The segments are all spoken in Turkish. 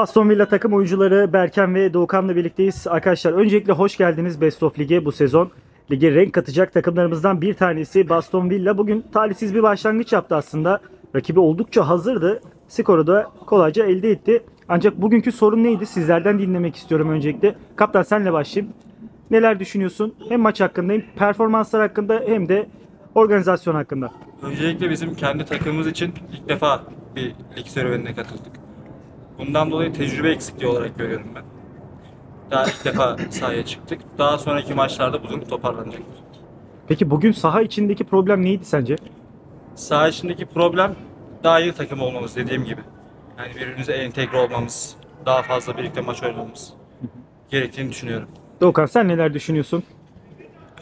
Baston Villa takım oyuncuları Berken ve Doğukan'la birlikteyiz. Arkadaşlar öncelikle hoş geldiniz Best of Lig'e bu sezon. Lige renk katacak takımlarımızdan bir tanesi Baston Villa. Bugün talihsiz bir başlangıç yaptı aslında. Rakibi oldukça hazırdı. Skoru da kolayca elde etti. Ancak bugünkü sorun neydi? Sizlerden dinlemek istiyorum öncelikle. Kaptan senle başlayayım. Neler düşünüyorsun? Hem maç hakkında hem performanslar hakkında hem de organizasyon hakkında. Öncelikle bizim kendi takımımız için ilk defa bir lig serüvenine katıldık. Bundan dolayı tecrübe eksikliği olarak görüyorum ben. Daha ilk defa sahaya çıktık. Daha sonraki maçlarda bu durum toparlanacaktır. Peki bugün saha içindeki problem neydi sence? Saha içindeki problem daha iyi takım olmamız dediğim gibi. Yani birbirimize entegre olmamız, daha fazla birlikte maç oynamamız gerektiğini düşünüyorum. Doğukan sen neler düşünüyorsun?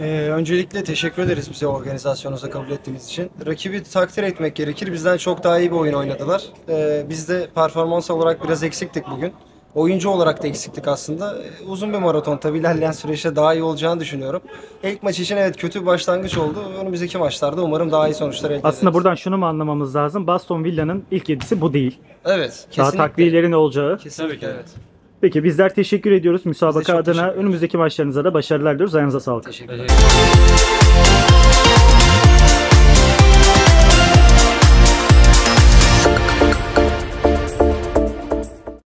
Ee, öncelikle teşekkür ederiz bize organizasyonunuza kabul ettiğiniz için. Rakibi takdir etmek gerekir. Bizden çok daha iyi bir oyun oynadılar. Ee, biz de performans olarak biraz eksiktik bugün. Oyuncu olarak da eksiktik aslında. Ee, uzun bir maraton tabii ilerleyen süreçte daha iyi olacağını düşünüyorum. İlk maç için evet kötü bir başlangıç oldu. Önümüzdeki maçlarda umarım daha iyi sonuçlar elde Aslında ederiz. buradan şunu mu anlamamız lazım? Baston Villa'nın ilk yedisi bu değil. Evet, Daha kesinlikle. takviyelerin olacağı. Kesinlikle evet. Peki bizler teşekkür ediyoruz müsabaka adına. Önümüzdeki maçlarınıza da başarılar diliyoruz. Ayağınıza sağlık. Teşekkür Teşekkür ederim.